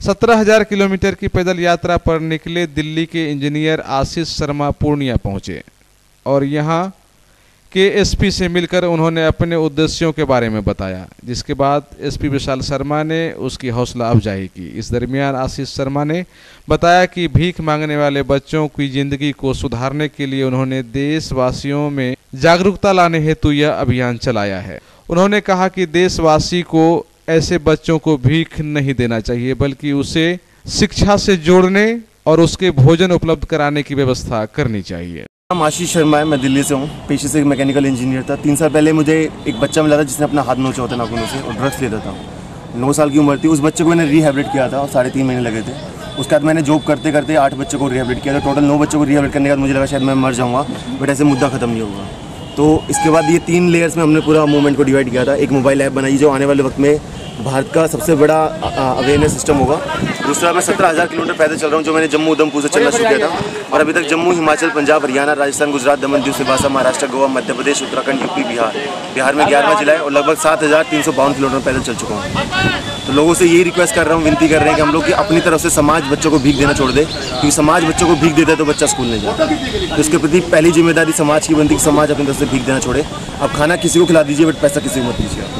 सत्रह हज़ार किलोमीटर की पैदल यात्रा पर निकले दिल्ली के इंजीनियर आशीष शर्मा पूर्णिया पहुँचे और यहाँ के एसपी से मिलकर उन्होंने अपने उद्देश्यों के बारे में बताया, जिसके बाद एसपी विशाल शर्मा ने उसकी हौसला अफजाई की। इस दरमियान आशीष शर्मा ने बताया कि भीख मांगने वाले बच्चों की ज़िंदगी को सुधारने के लिए उन्होंने देशवासियों में जागरूकता लाने हेतु यह अभियान चलाया है। उन्होंने कहा कि देशवासी को ऐसे बच्चों को भीख नहीं देना चाहिए, बल्कि उसे शिक्षा से जोड़ने और उसके भोजन उपलब्ध कराने की व्यवस्था करनी चाहिए। नाम आशीष शर्मा है, मैं दिल्ली से हूँ। पेशे से एक मैकेनिकल इंजीनियर था। तीन साल पहले मुझे एक बच्चा मिला था जिसने अपना हाथ नोचा होता नाखूनों से और ड्रग्स लेता था। नौ साल की उम्र थी। उस बच्चे को मैंने रिहेबिलिट किया था और साढ़े तीन महीने लगे थे। उसके बाद मैंने जॉब करते करते आठ बच्चों को रिहेबिलिट किया था। टोटल नौ बच्चों को रिहेबिलिट करने के बाद मुझे लगा शायद मैं मर जाऊँगा बट ऐसे मुद्दा खत्म नहीं होगा तो इसके बाद ये तीन लेयर्स में हमने पूरा मूवमेंट को डिवाइड किया था। एक मोबाइल ऐप बनाई जो आने वाले वक्त में भारत का सबसे बड़ा अवेयरनेस सिस्टम होगा। दूसरा, मैं सत्रह हज़ार किलोमीटर पैदल चल रहा हूँ, जो मैंने जम्मू उधमपुर से चलना शुरू किया था। और अभी तक जम्मू, हिमाचल, पंजाब, हरियाणा, राजस्थान, गुजरात, दमन दीव सिलवासा महाराष्ट्र, गोवा, मध्य प्रदेश, उत्तराखंड, यूपी, बिहार। बिहार में ग्यारहवा जिला है और लगभग सात हज़ार तीन सौ बावन किलोमीटर पैदल चल चुका हूँ। तो लोगों से यही रिक्वेस्ट कर रहा हूँ, विनती कर रहे हैं कि हम लोग की अपनी तरफ़ से समाज बच्चों को भीख देना छोड़ दे, क्योंकि समाज बच्चों को भीख देता है तो बच्चा स्कूल नहीं जाता। तो इसके प्रति पहली ज़िम्मेदारी समाज की बनती कि समाज अपनी तरफ़ से भीख देना छोड़े। अब खाना किसी को खिला दीजिए, बट पैसा किसी को मत दीजिए।